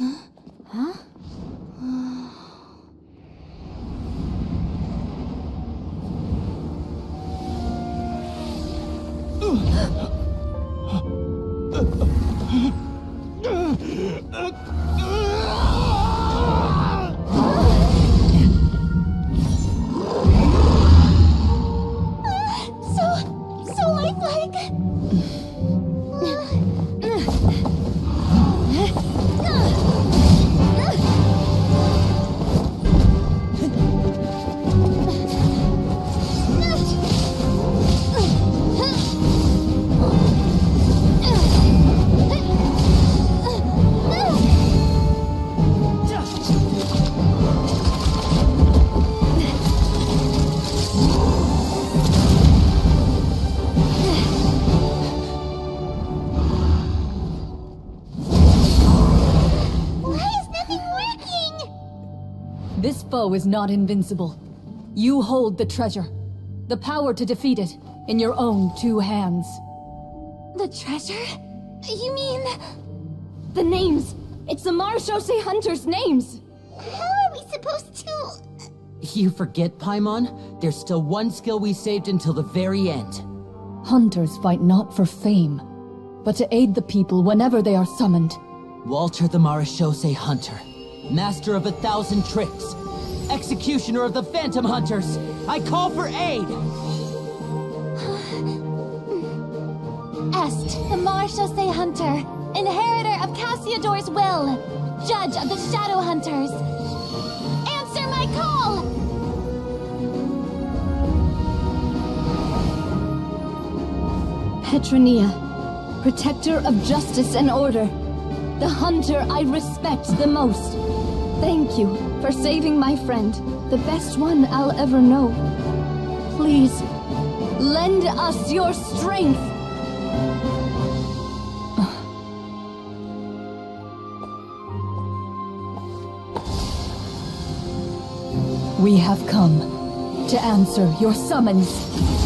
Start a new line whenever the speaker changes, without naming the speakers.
So, so.
This foe is not invincible. You hold the treasure. The power to defeat it in your own two hands.
The treasure? You mean the names? It's the Marechaussee hunters' names. How are we supposed to?
You forget, Paimon? There's still one skill we saved until the very end.
Hunters fight not for fame, but to aid the people whenever they are summoned.
Walter the Marechaussee Hunter, master of a thousand tricks, executioner of the Phantom Hunters. I call for aid!
Est, the Marechaussee hunter, inheritor of Cassiodor's will, judge of the Shadow Hunters. Answer my call! Petronia, protector of justice and order, the hunter I respect the most. Thank you for saving my friend, the best one I'll ever know. Please, lend us your strength.
We have come to answer your summons.